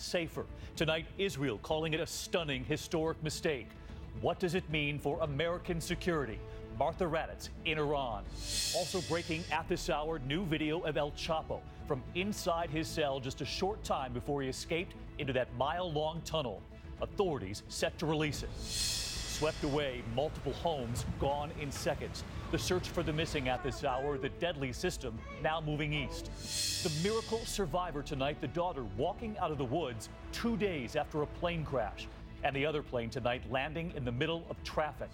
safer. Tonight, Israel calling it a stunning historic mistake. What does it mean for American security? Martha Raddatz in Iran. Also breaking at this hour, new video of El Chapo from inside his cell just a short time before he escaped into that mile long tunnel. Authorities set to release it. Swept away, multiple homes gone in seconds. The search for the missing at this hour, the deadly system now moving east. The miracle survivor tonight, the daughter walking out of the woods two days after a plane crash. And the other plane tonight landing in the middle of traffic.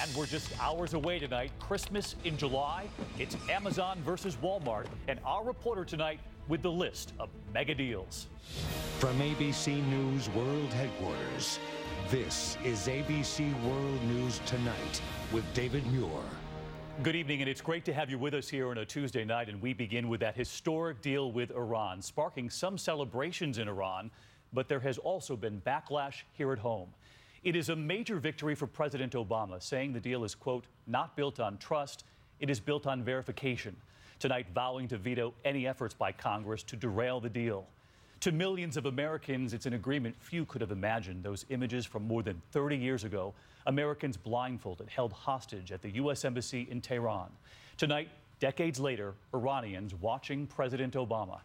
And we're just hours away tonight. Christmas in July. It's Amazon versus Walmart. And our reporter tonight with the list of mega deals. From ABC News World Headquarters, this is ABC World News Tonight with David Muir. Good evening, and it's great to have you with us here on a Tuesday night. And we begin with that historic deal with Iran, sparking some celebrations in Iran, but there has also been backlash here at home. It is a major victory for President Obama, saying the deal is, quote, not built on trust, it is built on verification. Tonight, vowing to veto any efforts by Congress to derail the deal. To millions of Americans, it's an agreement few could have imagined. Those images from more than 30 years ago Americans blindfolded, held hostage at the U.S. Embassy in Tehran. Tonight, decades later, Iranians watching President Obama.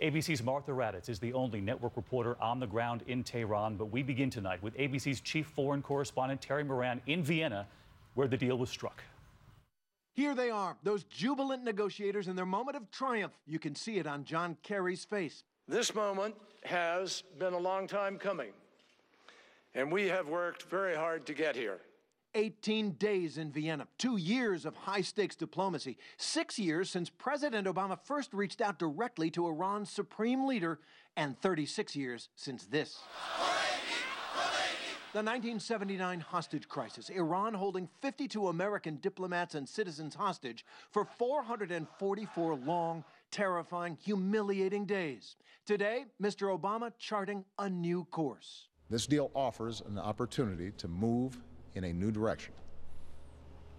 ABC's Martha Raddatz is the only network reporter on the ground in Tehran, but we begin tonight with ABC's chief foreign correspondent Terry Moran in Vienna, where the deal was struck. Here they are, those jubilant negotiators in their moment of triumph. You can see it on John Kerry's face. This moment has been a long time coming and we have worked very hard to get here. 18 days in Vienna, two years of high stakes diplomacy, six years since President Obama first reached out directly to Iran's supreme leader, and 36 years since this. The 1979 hostage crisis, Iran holding 52 American diplomats and citizens hostage for 444 long, terrifying, humiliating days. Today, Mr. Obama charting a new course. This deal offers an opportunity to move in a new direction.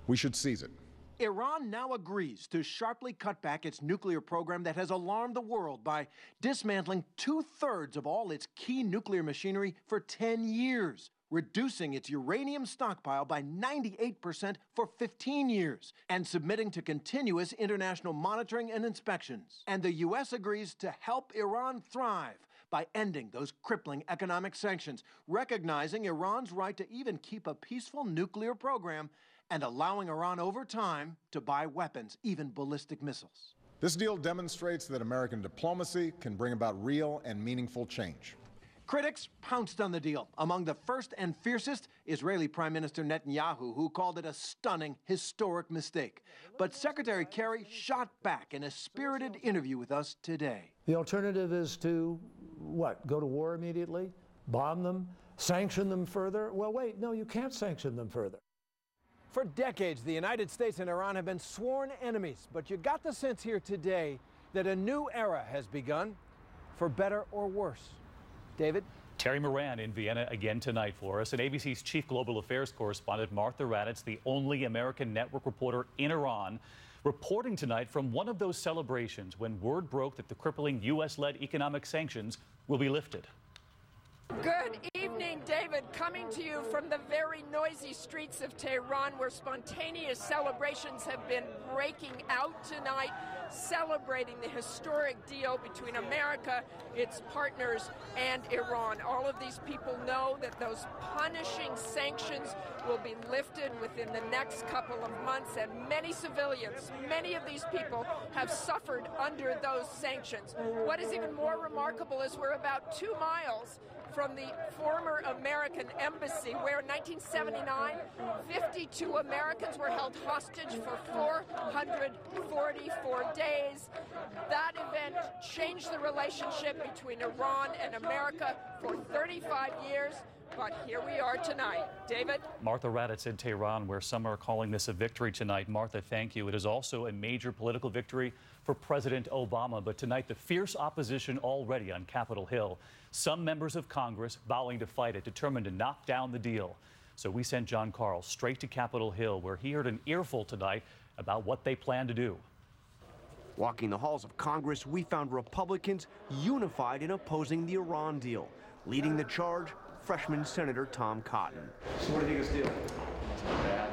We should seize it. Iran now agrees to sharply cut back its nuclear program that has alarmed the world by dismantling two thirds of all its key nuclear machinery for 10 years, reducing its uranium stockpile by 98% for 15 years, and submitting to continuous international monitoring and inspections. And the U.S. agrees to help Iran thrive by ending those crippling economic sanctions, recognizing Iran's right to even keep a peaceful nuclear program, and allowing Iran over time to buy weapons, even ballistic missiles. This deal demonstrates that American diplomacy can bring about real and meaningful change. Critics pounced on the deal. Among the first and fiercest, Israeli Prime Minister Netanyahu, who called it a stunning, historic mistake. But Secretary Kerry shot back in a spirited interview with us today. The alternative is to what? Go to war immediately? Bomb them? Sanction them further? Well, wait, no, you can't sanction them further. For decades, the United States and Iran have been sworn enemies, but you got the sense here today that a new era has begun, for better or worse. David? Terry Moran in Vienna again tonight for us. And ABC's chief global affairs correspondent Martha Raddatz, the only American network reporter in Iran, reporting tonight from one of those celebrations when word broke that the crippling U.S. led economic sanctions will be lifted. Good evening, David. Coming to you from the very noisy streets of Tehran, where spontaneous celebrations have been breaking out tonight, celebrating the historic deal between America, its partners, and Iran. All of these people know that those punishing sanctions will be lifted within the next couple of months, and many civilians, many of these people, have suffered under those sanctions. What is even more remarkable is we're about two miles from the former American embassy, where in 1979, 52 Americans were held hostage for 444 days. That event changed the relationship between Iran and America for 35 years. But here we are tonight. David? Martha Raddatz in Tehran, where some are calling this a victory tonight. Martha, thank you. It is also a major political victory for President Obama. But tonight, the fierce opposition already on Capitol Hill. Some members of Congress vowing to fight it, determined to knock down the deal. So we sent Jon Karl straight to Capitol Hill, where he heard an earful tonight about what they plan to do. Walking the halls of Congress, we found Republicans unified in opposing the Iran deal. Leading the charge, freshman Senator Tom Cotton. So what do you think of this deal? It's not bad.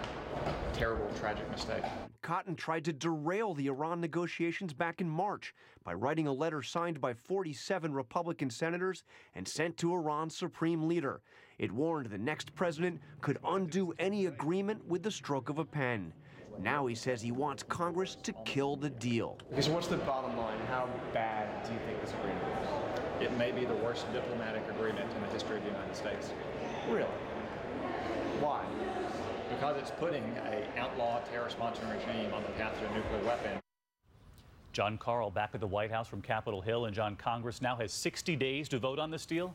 Terrible, tragic mistake. Cotton tried to derail the Iran negotiations back in March by writing a letter signed by 47 Republican senators and sent to Iran's supreme leader. It warned the next president could undo any agreement with the stroke of a pen. Now he says he wants Congress to kill the deal. Okay, so what's the bottom line? How bad do you think this agreement is? It may be the worst diplomatic agreement in the history of the United States. Really? Why? Because it's putting an outlaw terror-sponsoring regime on the path to a nuclear weapon. Jon Karl back at the White House from Capitol Hill. And John, Congress now has 60 days to vote on this deal?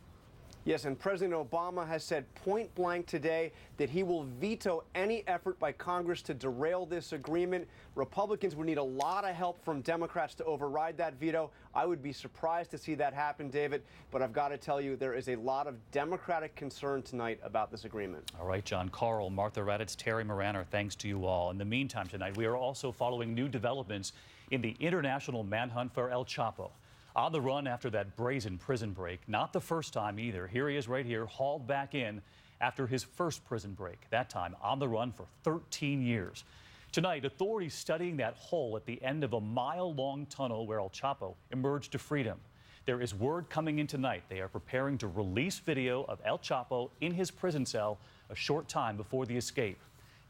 Yes, and President Obama has said point blank today that he will veto any effort by Congress to derail this agreement. Republicans would need a lot of help from Democrats to override that veto. I would be surprised to see that happen, David, but I've got to tell you, there is a lot of Democratic concern tonight about this agreement. All right, Jon Karl, Martha Raddatz, Terry Moran, our thanks to you all. In the meantime, tonight, we are also following new developments in the international manhunt for El Chapo. On the run after that brazen prison break. Not the first time either. Here he is right here, hauled back in after his first prison break. That time on the run for 13 years. Tonight, authorities studying that hole at the end of a mile long tunnel where El Chapo emerged to freedom. There is word coming in tonight. They are preparing to release video of El Chapo in his prison cell a short time before the escape.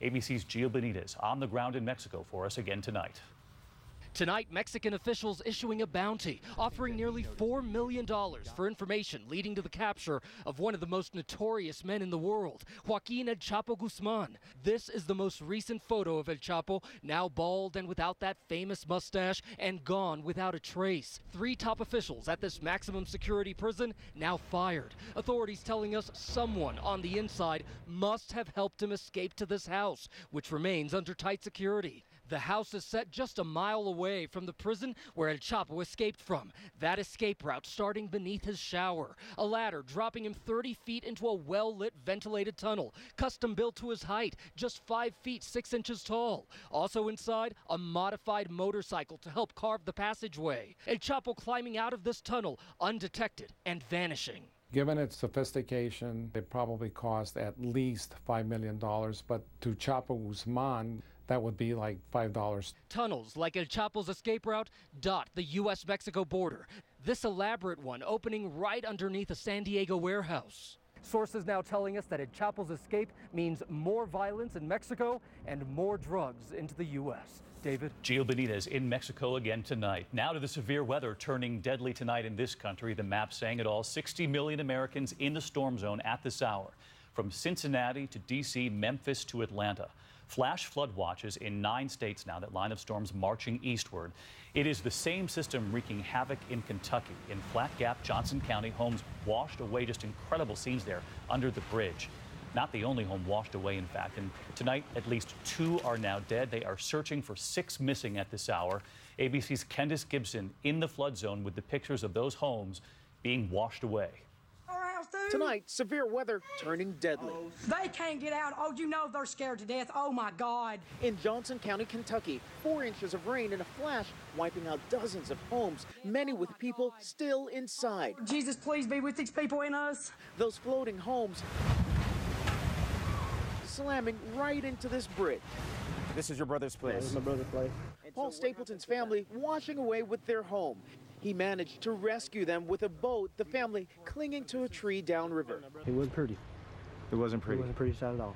ABC's Gio Benitez on the ground in Mexico for us again tonight. Tonight, Mexican officials issuing a bounty, offering nearly $4 million for information leading to the capture of one of the most notorious men in the world, Joaquin El Chapo Guzman. This is the most recent photo of El Chapo, now bald and without that famous mustache, and gone without a trace. Three top officials at this maximum security prison now fired. Authorities telling us someone on the inside must have helped him escape to this house, which remains under tight security. The house is set just a mile away from the prison where El Chapo escaped from. That escape route starting beneath his shower. A ladder dropping him 30 feet into a well lit, ventilated tunnel, custom built to his height, just 5 feet 6 inches tall. Also inside, a modified motorcycle to help carve the passageway. El Chapo climbing out of this tunnel, undetected and vanishing. Given its sophistication, it probably cost at least $5 million, but to Chapo Guzman, that would be like $5. Tunnels like El Chapo's escape route dot the U.S. Mexico border. This elaborate one opening right underneath a San Diego warehouse. Sources now telling us that El Chapo's escape means more violence in Mexico and more drugs into the U.S. David? Gio Benitez in Mexico again tonight. Now to the severe weather turning deadly tonight in this country. The map saying it all 60 million Americans in the storm zone at this hour. From Cincinnati to D.C., Memphis to Atlanta. Flash flood watches in nine states now, that line of storms marching eastward. It is the same system wreaking havoc in Kentucky. In Flat Gap, Johnson County, homes washed away. Just incredible scenes there under the bridge. Not the only home washed away, in fact. And tonight, at least two are now dead. They are searching for six missing at this hour. ABC's Kendis Gibson in the flood zone with the pictures of those homes being washed away. Tonight, severe weather turning deadly. They can't get out. Oh, you know they're scared to death. Oh, my God. In Johnson County, Kentucky, four inches of rain in a flash, wiping out dozens of homes, many with people still inside. Jesus, please be with these people and us. Those floating homes slamming right into this bridge. This is your brother's place. Yeah, this is my brother's place. Paul Stapleton's family washing away with their home. He managed to rescue them with a boat, the family clinging to a tree downriver. It wasn't pretty. It wasn't pretty. It wasn't pretty sad at all.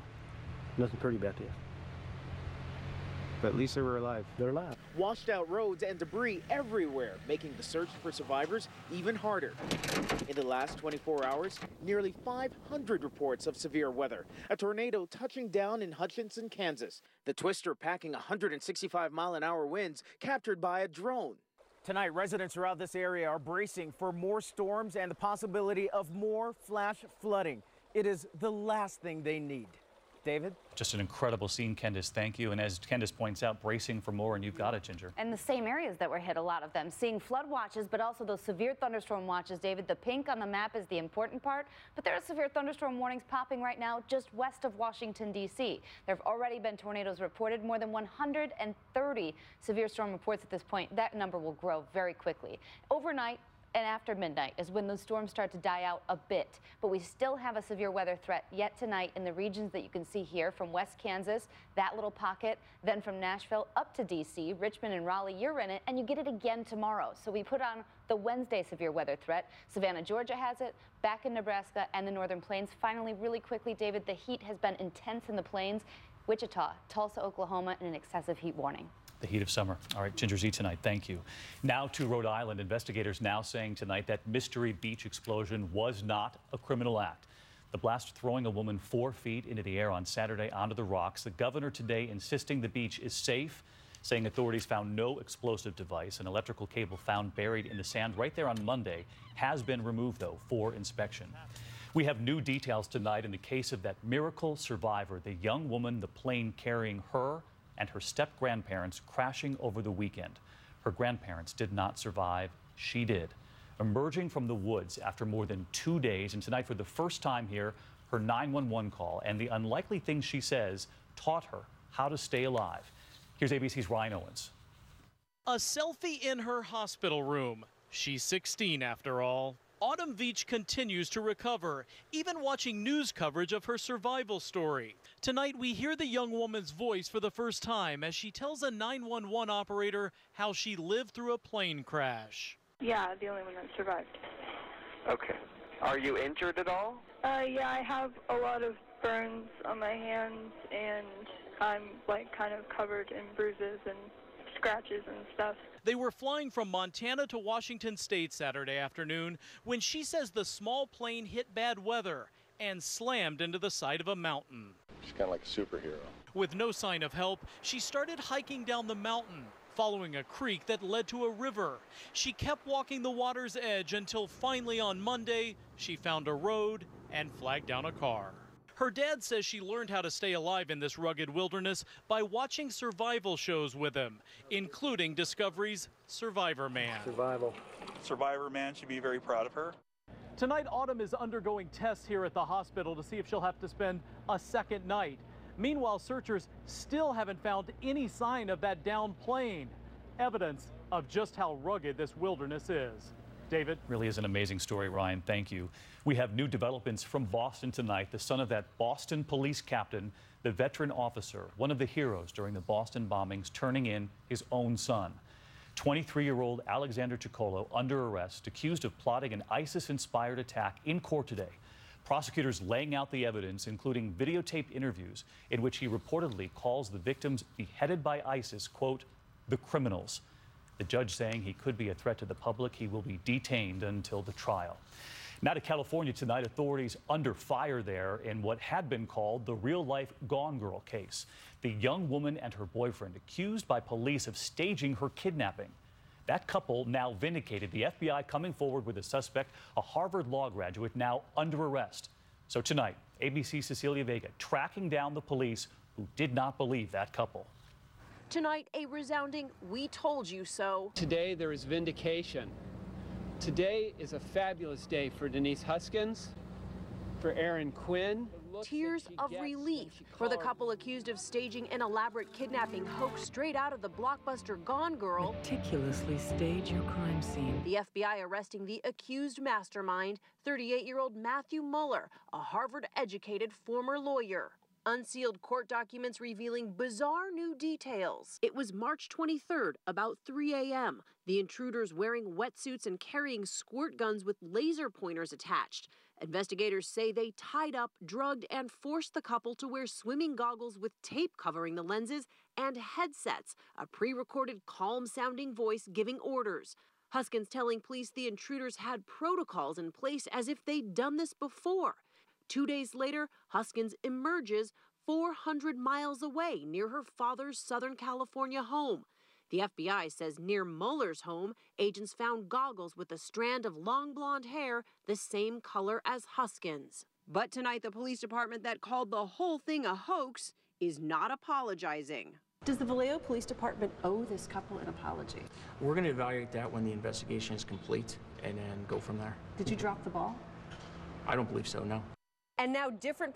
Nothing pretty about this. But at least they were alive. They're alive. Washed out roads and debris everywhere, making the search for survivors even harder. In the last 24 hours, nearly 500 reports of severe weather. A tornado touching down in Hutchinson, Kansas. The twister packing 165 mile an hour winds captured by a drone. Tonight, residents around this area are bracing for more storms and the possibility of more flash flooding. It is the last thing they need. David? Just an incredible scene, Kendis. Thank you. And as Kendis points out, bracing for more, and you've got it, Ginger. And the same areas that were hit, a lot of them. Seeing flood watches, but also those severe thunderstorm watches, David. The pink on the map is the important part, but there are severe thunderstorm warnings popping right now just west of Washington, D.C. There have already been tornadoes reported, more than 130 severe storm reports at this point. That number will grow very quickly. Overnight, and after midnight is when those storms start to die out a bit. But we still have a severe weather threat yet tonight in the regions that you can see here from West Kansas, that little pocket, then from Nashville up to D.C., Richmond and Raleigh, you're in it, and you get it again tomorrow. So we put on the Wednesday severe weather threat. Savannah, Georgia has it, back in Nebraska and the Northern Plains. Finally, really quickly, David, the heat has been intense in the plains. Wichita, Tulsa, Oklahoma, and an excessive heat warning the heat of summer. All right, Ginger Zee tonight, thank you. Now to Rhode Island. Investigators now saying tonight that Mystery Beach explosion was not a criminal act. The blast throwing a woman four feet into the air on Saturday onto the rocks. The governor today insisting the beach is safe, saying authorities found no explosive device. An electrical cable found buried in the sand right there on Monday has been removed, though, for inspection. We have new details tonight in the case of that miracle survivor, the young woman, the plane carrying her and her step grandparents crashing over the weekend. Her grandparents did not survive. She did. Emerging from the woods after more than two days, and tonight for the first time here, her 911 call and the unlikely things she says taught her how to stay alive. Here's ABC's Ryan Owens. A selfie in her hospital room. She's 16 after all. Autumn Veach continues to recover, even watching news coverage of her survival story. Tonight, we hear the young woman's voice for the first time as she tells a 911 operator how she lived through a plane crash. Yeah, the only one that survived. Okay. Are you injured at all? Uh, yeah, I have a lot of burns on my hands, and I'm like kind of covered in bruises and scratches and stuff. They were flying from Montana to Washington State Saturday afternoon when she says the small plane hit bad weather and slammed into the side of a mountain. She's kind of like a superhero. With no sign of help, she started hiking down the mountain, following a creek that led to a river. She kept walking the water's edge until finally on Monday, she found a road and flagged down a car. Her dad says she learned how to stay alive in this rugged wilderness by watching survival shows with him, including Discovery's Survivorman. Survival. Survivorman should be very proud of her. Tonight, Autumn is undergoing tests here at the hospital to see if she'll have to spend a second night. Meanwhile, searchers still haven't found any sign of that downed plane, evidence of just how rugged this wilderness is. David? Really is an amazing story, Ryan. Thank you. We have new developments from Boston tonight. The son of that Boston police captain, the veteran officer, one of the heroes during the Boston bombings, turning in his own son. 23 year old Alexander Ciccolo under arrest, accused of plotting an ISIS inspired attack in court today. Prosecutors laying out the evidence, including videotaped interviews in which he reportedly calls the victims beheaded by ISIS, quote, the criminals. The judge saying he could be a threat to the public. He will be detained until the trial. Now to California tonight, authorities under fire there in what had been called the real life Gone Girl case. The young woman and her boyfriend accused by police of staging her kidnapping. That couple now vindicated, the FBI coming forward with a suspect, a Harvard law graduate now under arrest. So tonight, ABC Cecilia Vega tracking down the police who did not believe that couple. Tonight, a resounding we told you so. Today, there is vindication. Today is a fabulous day for Denise Huskins, for Aaron Quinn. Tears of relief for the couple accused of staging an elaborate kidnapping hoax straight out of the blockbuster Gone Girl. Meticulously stage your crime scene. The FBI arresting the accused mastermind, 38 year old Matthew Mueller, a Harvard educated former lawyer unsealed court documents revealing bizarre new details. It was March 23rd, about 3 a.m. The intruders wearing wetsuits and carrying squirt guns with laser pointers attached. Investigators say they tied up, drugged, and forced the couple to wear swimming goggles with tape covering the lenses and headsets, a pre recorded calm sounding voice giving orders. Huskins telling police the intruders had protocols in place as if they'd done this before. Two days later, Huskins emerges 400 miles away near her father's Southern California home. The FBI says near Mueller's home, agents found goggles with a strand of long blonde hair the same color as Huskins. But tonight, the police department that called the whole thing a hoax is not apologizing. Does the Vallejo Police Department owe this couple an apology? We're going to evaluate that when the investigation is complete and then go from there. Did you drop the ball? I don't believe so, no. And now different